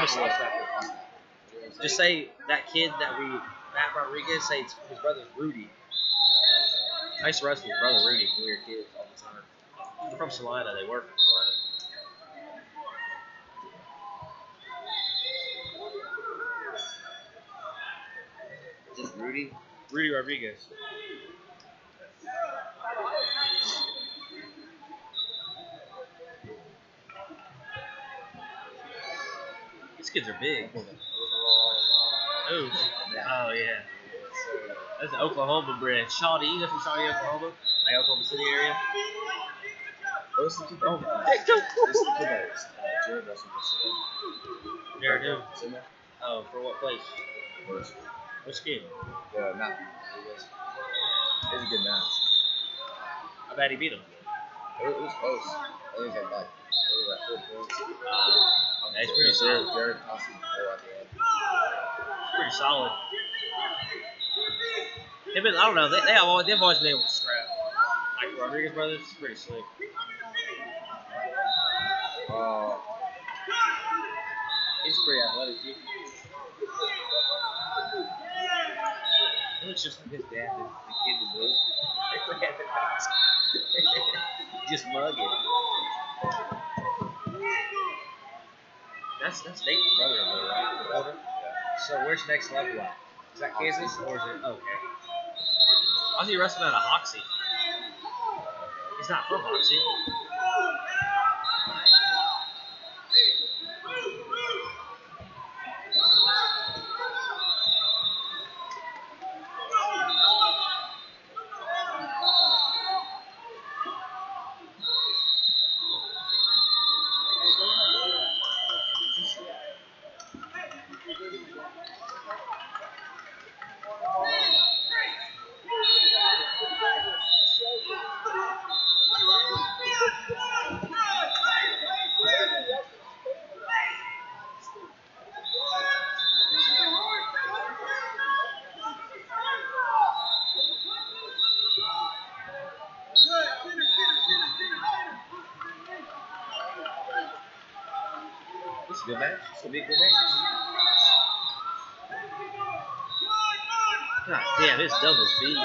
just, just say that kid that we, Matt Rodriguez, say it's, his brother's Rudy. I used to wrestle with his brother Rudy when we were kids all the time. They're from Salina. They work from Salina. Just Rudy. Rudy Rodriguez. Kids are big. Who? Oh yeah. That's an Oklahoma bred. Shawnee, that's from Shawnee, Oklahoma. Like Oklahoma City area. Oh, this the kid. Oh, Hey, go. this is the kid that uh, Jared wrestled yesterday. Jared who? It's in there. Oh, for what place? First. Which kid? Yeah, Matt. Rodriguez. It was a good match. I bet he beat him. It, it was close. I think it was like, it was like four points. Uh, that's pretty solid. Jared. Pretty solid. Been, I don't know. They, they have always, they've always been able to scrap. Like Rodriguez brothers, it's pretty slick. Uh, He's pretty athletic looks just like his dad, the, the kid in blue. just mugging. That's that's Nathan's brother, though, right? Older. So where's next level at? Is that Kansas or is it okay? Is he wrestling out of Hoxie? He's not from Hoxie. Be a good match. God damn, it's double speed.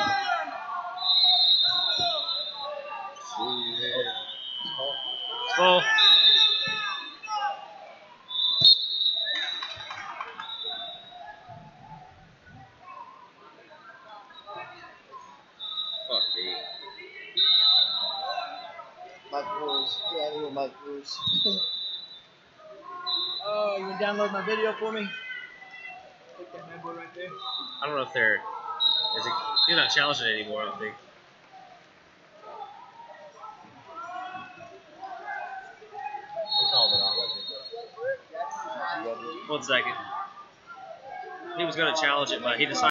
It's full. Fuck me. Mike Bruce. Yeah, I knew Mike Bruce. Oh, you can download my video for me? That right there. I don't know if they're. Is it? He's not challenging anymore. I don't think. He called it off. One second. He was going to challenge it, but he decided.